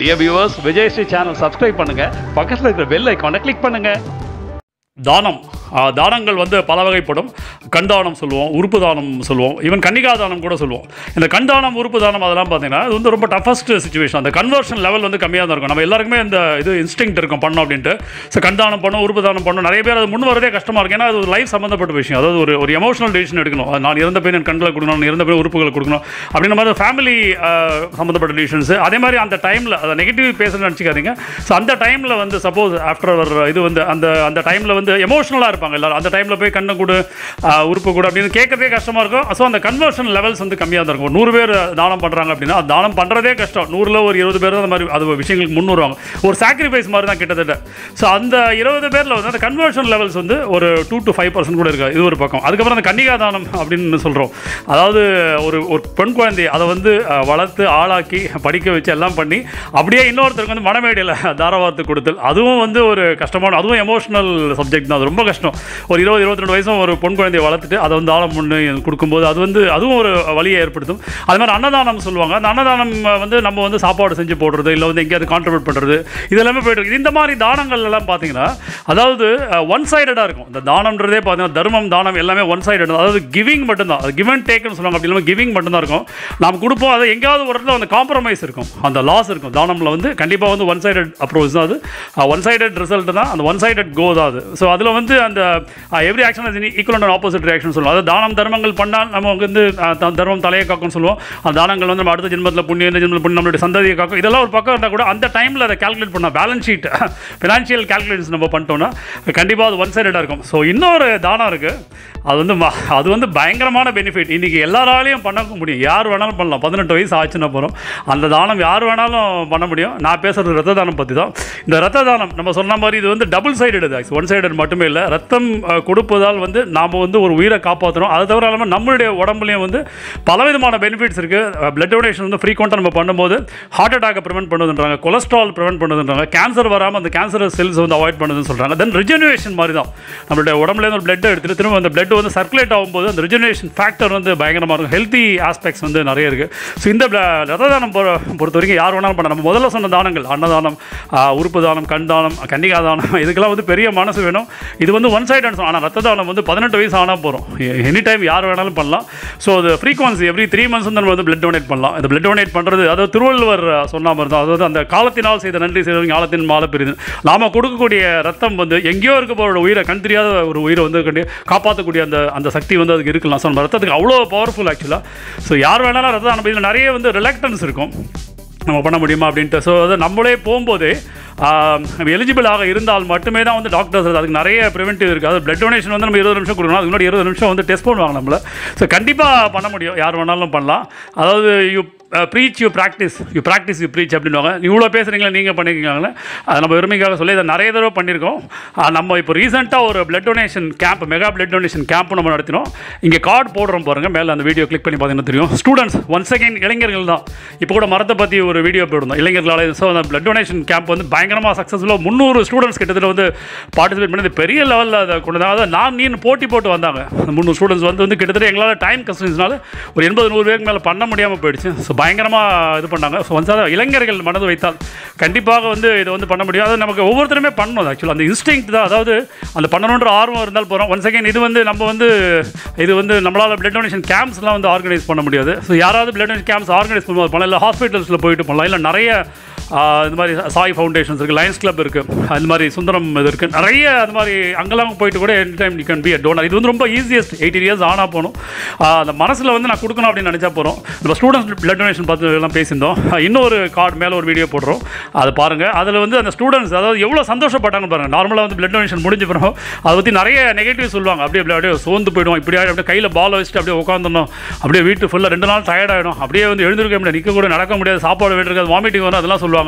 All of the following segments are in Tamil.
Dear viewers Vijay Sri channel subscribe பண்ணுங்க. பக்கத்தில் இருக்கிற பெல் ஐக்கானை கிளிக் பண்ணுங்க. தானம். தானங்கள் வந்து பல வகைப்படும் கண் தானம் சொல்லுவோம் உறுப்பு தானம் சொல்லுவோம். ஈவன் கன்னிகா தானம் கூட சொல்லுவோம். இந்த கண் தானம் உறுப்பு தானம் அதெல்லாம் பார்த்தீங்கன்னா இது வந்து ரொம்ப டஃபஸ்ட் சுச்சுவேஷன் அந்த கன்வர்ஷன் லெவல் வந்து கம்மியாக தான் இருக்கும். நம்ம எல்லாருக்குமே இந்த இது இன்ஸ்டிங் இருக்கும் பண்ணோம் அப்படின்ட்டு. ஸோ கண் தானம் பண்ணோம் உறுப்பு தானம் பண்ணோம். நிறைய பேர் அது முன் வரதே கஷ்டமாக இருக்கும். ஏன்னா அது ஒரு லைஃப் சம்மந்தப்பட்ட விஷயம். அதாவது ஒரு ஒரு எமோஷனல் டிசிஷன் எடுக்கணும். நான் இருந்த பேர் என் கண்களை கொடுக்கணும் நான் இருந்த பேர் உறுப்புகளை கொடுக்கணும். அப்படின்ற மாதிரி ஃபேமிலி சம்மந்தப்பட்ட டிசிஷன்ஸ் அதே மாதிரி அந்த டைமில் அதை நெகட்டிவ் பேசணும்னு நினச்சிக்காதீங்க. ஸோ அந்த டைமில் வந்து சப்போஸ் ஆஃப்டர் அவர் இது வந்து அந்த அந்த டைமில் வந்து எமோஷனலாக இருப்பாங்க எல்லாரும். அந்த டைமில் போய் கண்ணை கொடு உறுப்பு கொடு அப்படின்னு கேட்கறதே கஷ்டமாக இருக்கும். ஸோ அந்த கன்வர்ஷன் லெவல்ஸ் வந்து கம்மியாக தான் இருக்கும். நூறு பேர் தானம் பண்ணுறாங்க அப்படின்னா தானம் பண்ணுறதே கஷ்டம். நூறில் ஒரு இருபது பேர் தான் அந்த மாதிரி அது விஷயங்களுக்கு முன்னுருவாங்க ஒரு சாக்ரிஃபைஸ் மாதிரி தான் கிட்டத்தட்ட. ஸோ அந்த இருபது பேரில் வந்து அந்த கன்வர்ஷன் லெவல்ஸ் வந்து ஒரு டூ டு ஃபைவ் பர்சன்ட் கூட இருக்குது. இது ஒரு பக்கம். அதுக்கப்புறம் அந்த கன்னிகா தானம் அப்படின்னு சொல்கிறோம் அதாவது ஒரு ஒரு பெண் குழந்தை அதை வந்து வளர்த்து ஆளாக்கி படிக்க வச்சு எல்லாம் பண்ணி அப்படியே இன்னொருத்தருக்கு வந்து மனமேடையில் தாராவாரத்து கொடுத்தல். அதுவும் வந்து ஒரு கஷ்டமான அதுவும் எமோஷனல் சப்ஜெக்ட் தான். அது ரொம்ப கஷ்டம். ஒரு இருபது இருபத்தி ரெண்டு வயசும் ஒரு பொன் குழந்தையை வளர்த்துட்டு அதை வந்து ஆழம் பண்ணி கொடுக்கும்போது அது வந்து அதுவும் ஒரு வழியை ஏற்படுத்தும். அது மாதிரி அன்னதானம் சொல்லுவாங்க. அந்த அன்னதானம் வந்து நம்ம வந்து சாப்பாடு செஞ்சு போடுறது இல்லை வந்து எங்கேயாவது கான்ட்ரிபியூட் பண்ணுறது இது எல்லாமே போயிட்டு இந்த மாதிரி தானங்கள் எல்லாம் பார்த்தீங்கன்னா அதாவது ஒன் சைடடாக இருக்கும். இந்த தானம்ன்றதே பார்த்தீங்கன்னா தர்மம் தானம் எல்லாமே ஒன் சைடட் அதாவது கிவிங் மட்டும்தான். அது கிவ் அண்ட் டேக்னு சொல்லுவாங்க. அப்படி இல்லாமல் கிவிங் மட்டும்தான் இருக்கும். நாம் கொடுப்போம். அது எங்கேயாவது ஒரு இடத்துல அந்த காம்ப்ரமைஸ் இருக்கும். அந்த லாஸ் இருக்கும். தானமில் வந்து கண்டிப்பாக வந்து ஒன் சைடட் அப்ரோச் தான் அது. ஒன் சைடட் ரிசல்ட் தான். அந்த ஒன் சைடட் கோ தான் அது. ஸோ அதில் வந்து அந்த every action is equal and opposite reaction சொல்லுவோம். அதாவது தானம் தர்மங்கள் பண்ணால் நம்ம வந்து தர்மம் தலையை காக்கும்னு சொல்லுவோம். அந்த தானங்கள் வந்து நம்ம அடுத்த ஜென்மத்தில் புண்ணிய இந்த ஜென்மத்தில் புண்ணி நம்மளுடைய சந்ததியை காக்கும். இதெல்லாம் ஒரு பக்கம் இருந்தால் கூட அந்த டைமில் அதை கால்குலேட் பண்ணால் பேலன்ஸ் ஷீட் ஃபினான்ஷியல் கால்குலேஷன்ஸ் நம்ம பண்ணிட்டோம்னா கண்டிப்பாக அது ஒன் சைடடாக இருக்கும். ஸோ இன்னொரு தானம் இருக்குது அது வந்து ம- அது வந்து பயங்கரமான பெனிஃபிட் இன்றைக்கி எல்லாராலையும் பண்ண முடியும். யார் வேணாலும் பண்ணலாம். பதினெட்டு வயசு ஆச்சுன்னா போகிறோம் அந்த தானம் யார் வேணாலும் பண்ண முடியும். நான் பேசுகிறது ரத்த தானம் பற்றி தான் இந்த ரத்த தானம் நம்ம சொன்ன மாதிரி இது வந்து டபுள் சைடு இது ஒன் சைடு மட்டுமே இல்லை. ரத்தம் கொடுப்பதால் வந்து நாம் வந்து ஒரு உயிரை காப்பாற்றுறோம் அது தவிர இல்லாமல் நம்மளுடைய உடம்புலையும் வந்து பலவிதமான பெனிஃபிட்ஸ் இருக்குது பிளட் டொனேஷன் வந்து ஃப்ரீக்வெண்ட்டாக நம்ம பண்ணும்போது ஹார்ட் அட்டாக்கை ப்ரிவென்ட் பண்ணுதுன்றாங்க. கொலஸ்ட்ரால் ப்ரிவென்ட் பண்ணுதுன்றாங்க. கேன்சர் வராமல் அந்த கேன்சர் செல்ஸ் வந்து அவாய்ட் பண்ணுதுன்னு சொல்கிறாங்க தென் ரிஜெனரேஷன் மாதிரி தான் நம்மளுடைய உடம்புலேருந்து ஒரு பிளட் எடுத்துட்டு திரும்ப அந்த பிளட் வந்து சர்க்குலேட் ஆகும்போது அந்த ரிஜெனரேஷன் ஃபேக்டர் வந்து பயங்கரமாக இருக்கும். ஹெல்த்தி ஆஸ்பெக்ட்ஸ் வந்து நிறைய இருக்குது ஸோ இந்த bla- ரத்த தானம் பொ- பொறுத்த வரைக்கும் யார் வேணாலும் பண்ண நம்ம முதல்ல சொன்ன தானங்கள். அன்னதானம் உறுப்பு தானம் கண் தானம் கன்னிகா தானம் இதுக்கெல்லாம் வந்து பெரிய மனசு வேணும். இது வந்து ஒன் சைட் ஆனால் ரத்த தானம் வந்து பதினெட்டு வயசு ஆனால் போகிறோம் எனி டைம் யார் வேணாலும் பண்ணலாம். ஸோ அது ஃப்ரீக்வன்சி எவ்ரி த்ரீ மந்த்ஸ் வந்து நம்ம வந்து பிளட் டொனேட் பண்ணலாம். இந்த பிளட் டொனேட் பண்ணுறது அதாவது திருவள்ளுவர் சொன்ன மாதிரி தான். அதாவது அந்த காலத்தினால் செய்த நன்றி செய்த காலத்தின் மாலை பெரிது நாம் கொடுக்கக்கூடிய ரத்தம் வந்து எங்கேயோ இருக்கப்போட உயிரை கண் தெரியாத ஒரு உயிரை வந்து காப்பாற்றக்கூடிய அந்த அந்த சக்தி வந்து அதுக்கு இருக்கலாம். ஸோ நம்ம ரத்தத்துக்கு அவ்வளோ பவர்ஃபுல் ஆக்சுவலாக ஸோ யார் வேணாலும் ரத்தம் நம்ம இதில் நிறைய வந்து ரிலாக்டன்ஸ் இருக்கும். நம்ம பண்ண முடியுமா அப்படின்ட்டு. ஸோ அது நம்மளே போகும்போதே நம்ம எலிஜிபிளாக இருந்தால் மட்டுமே தான் வந்து டாக்டர்ஸ் அதுக்கு நிறைய ப்ரிவென்டிவ் இருக்குது அது பிளட் டொனேஷன் வந்து நம்ம இருபது நிமிஷம் கொடுக்கணும். அதுக்கு முன்னாடி இருபது நிமிஷம் வந்து டெஸ்ட் பண்ணுவாங்க நம்மளை. ஸோ கண்டிப்பாக பண்ண முடியும். யார் வேணாலும் பண்ணலாம். அதாவது you preach you practice you practice you preach அப்படின்வாங்க இவ்வளோ பேசுகிறீங்களா நீங்கள் பண்ணியிருக்கீங்களே அது நம்ம பெருமைக்காக சொல்லி இதை நிறைய தடவை பண்ணியிருக்கோம். நம்ம இப்போ ரீசெண்டாக ஒரு blood donation camp mega blood donation camp நம்ம நடத்தினோம். இங்கே கார்டு போடுறோம் பாருங்கள் மேலே அந்த வீடியோ கிளிக் பண்ணி பார்த்தீங்கன்னா தெரியும். ஸ்டூடெண்ட்ஸ் ஒன் செகண்ட் இளைஞர்கள் தான். இப்போ கூட மரத்தை பற்றி ஒரு வீடியோ போயிருந்தோம் இளைஞர்களால் ஸோ அந்த பிளட் டொனேஷன் கேம்ப் வந்து பயங்கரமாக சக்ஸஸ்ஃபுல்லாக முந்நூறு ஸ்டூடெண்ட்ஸ் கிட்டத்தட்ட வந்து பார்ட்டிசிபேட் பண்ணி பெரிய லெவலில் அதை கொண்டு வந்தாங்க. அதாவது நான் நீனு போட்டி போட்டு வந்தாங்க. அந்த முந்நூறு ஸ்டூடெண்ட்ஸ் வந்து வந்து கிட்டத்தட்ட எங்களால் டைம் கன்ஸ்டன்ஸ்னால ஒரு எண்பது நூறு பேருக்கு மேலே பண்ண முடியாமல் போயிடுச்சு. ஸோ பயங்கரமாக இது பண்ணாங்க. ஸோ வந்து இளைஞர்கள் மனது வைத்தால் கண்டிப்பாக வந்து இதை வந்து பண்ண முடியும். அது நமக்கு ஒவ்வொருத்தருமே பண்ணணும். ஆக்சுவலாக அந்த இன்ஸ்டிங் தான். அதாவது அந்த பண்ணணுன்ற ஆர்வம் இருந்தால் போகிறோம் ஒன் செகண்ட் இது வந்து நம்ம வந்து இது வந்து நம்மளால் பிளட் டொனேஷன் கேம்ப்ஸ்லாம் வந்து ஆர்கனைஸ் பண்ண முடியாது. ஸோ யாராவது பிளட் டொனேஷன் கேம்ப்ஸ் ஆர்கனைஸ் பண்ணும்போது பண்ணலாம் இல்லை ஹாஸ்பிட்டல்ஸில் போயிட்டு பண்ணலாம் இல்லை நிறைய இந்த மாதிரி சாய் ஃபவுண்டேஷன்ஸ் இருக்குது லயன்ஸ் கிளப் இருக்குது அந்த மாதிரி சுந்தரம் இது இருக்குது நிறைய அந்த மாதிரி அங்கெல்லாம் போயிட்டு கூட any time you can be a donor இது வந்து ரொம்ப ஈஸியஸ்ட் எயிட்டீன் இயர்ஸ் ஆனால் போகணும் அந்த மனசில் வந்து நான் கொடுக்கணும் அப்படின்னு நினச்சா போகிறோம் நம்ம ஸ்டூடெண்ட்ஸ் பிளட் டொனேஷன் பார்த்து எல்லாம் பேசியிருந்தோம். இன்னொரு கார்டு மேலே ஒரு வீடியோ போடுறோம். அதை பாருங்கள் அதில் வந்து அந்த ஸ்டூடெண்ட்ஸ் அதாவது எவ்வளோ சந்தோஷப்பட்டாங்க பாருங்கள் நார்மலாக வந்து பிளட் டொனேஷன் முடிஞ்ச பிறகு அதை பற்றி நிறைய நெகட்டிவ் சொல்லுவாங்க. அப்படியே அப்படியே அப்படியே சோர்ந்து போயிடும். இப்படி அப்படியே கையில் பால் வச்சுட்டு அப்படியே உட்காந்துடணும் அப்படியே வீட்டு ஃபுல்லாக ரெண்டு நாள் tired ஆகிடும் அப்படியே வந்து எழுந்திருக்க முடியாது நிற்க கூட நடக்க முடியாது சாப்பாடு வேண்டியிருக்காது வாமிட்டிங் வரும் அதெல்லாம் சொல்லுவாங்க.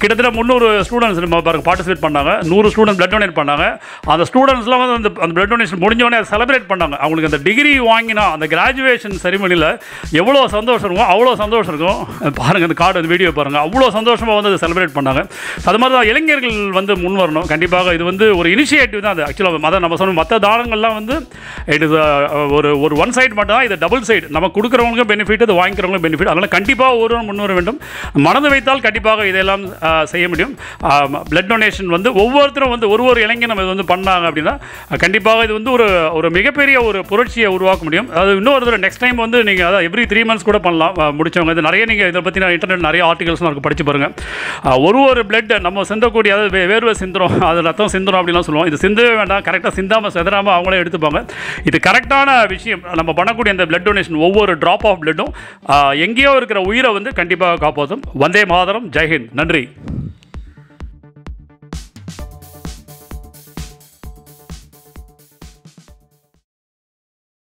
கிட்டத்தட்ட முந்நூறு ஸ்டூடெண்ட்ஸ் நம்ம பாருங்க பார்ட்டிசிபேட் பண்ணாங்க. நூறு ஸ்டூடெண்ட் பிளட் டொனேட் பண்ணாங்க. அந்த ஸ்டூடெண்ட்ஸ்லாம் வந்து அந்த அந்த பிளட் டொனேஷன் முடிஞ்சவொடனே அதை செலிப்ரேட் பண்ணாங்க. அவங்களுக்கு அந்த டிகிரி வாங்கினா அந்த கிராஜுவேஷன் செரிமனியில் எவ்வளோ சந்தோஷம் இருக்கும் அவ்வளோ சந்தோஷம் இருக்கும். பாருங்கள் அந்த கார்டு அந்த வீடியோ பாருங்கள் அவ்வளோ சந்தோஷமாக வந்து அதை செலிப்ரேட் பண்ணாங்க. அது மாதிரி தான் இளைஞர்கள் வந்து முன் வரணும். கண்டிப்பாக இது வந்து ஒரு இனிஷியேட்டிவ் தான் அது. ஆக்சுவலாக மத நம்ம சொன்ன மற்ற தானங்கள்லாம் வந்து இட் இஸ் ஒரு ஒரு ஒன் சைடு மட்டும் தான் இது டபுள் சைடு நம்ம கொடுக்குறவங்களுக்கும் பெனிஃபிட் அது வாங்கிக்கிறவங்களுக்கும் பெனிஃபிட் அதனால் கண்டிப்பாக ஒருவன் முன் வர வேண்டும். மனது வைத்தால் கண்டிப்பாக இதெல்லாம் செய்ய முடியும். பிளட் டொனேஷன் வந்து ஒவ்வொருத்தரும் வந்து ஒரு ஒரு இளைஞனும் இது வந்து பண்ணாங்க அப்படின்னா கண்டிப்பாக இது வந்து ஒரு ஒரு மிகப்பெரிய ஒரு புரட்சியை உருவாக்க முடியும். அது இன்னொரு தடவை நெக்ஸ்ட் டைம் வந்து நீங்கள் அதாவது எவ்ரி த்ரீ மந்த்ஸ் கூட பண்ணலாம். முடிச்சவங்க. இது நிறைய நீங்கள் இதை பற்றி இன்டர்நெட் நிறைய ஆர்டிகல்ஸ்லாம் இருக்குது படிச்சு பாருங்கள் ஒரு ஒரு பிளட் நம்ம சிந்தக்கூடிய அதாவது வேர்வை சிந்துறோம் அது ரத்தம் சிந்துறோம் அப்படிலாம் சொல்லுவோம். இது சிந்தவே வேண்டாம். கரெக்டாக சிந்தாமல் செதறாமல் அவங்களே எடுத்துப்பாங்க. இது கரெக்டான விஷயம். நம்ம பண்ணக்கூடிய அந்த பிளட் டொனேஷன் ஒவ்வொரு ட்ராப் ஆஃப் பிளட்டும் எங்கேயோ இருக்கிற உயிரை வந்து கண்டிப்பாக காப்பாற்றும். வந்தே மாதரம். ஜெய்ஹிந்த் நன்றி.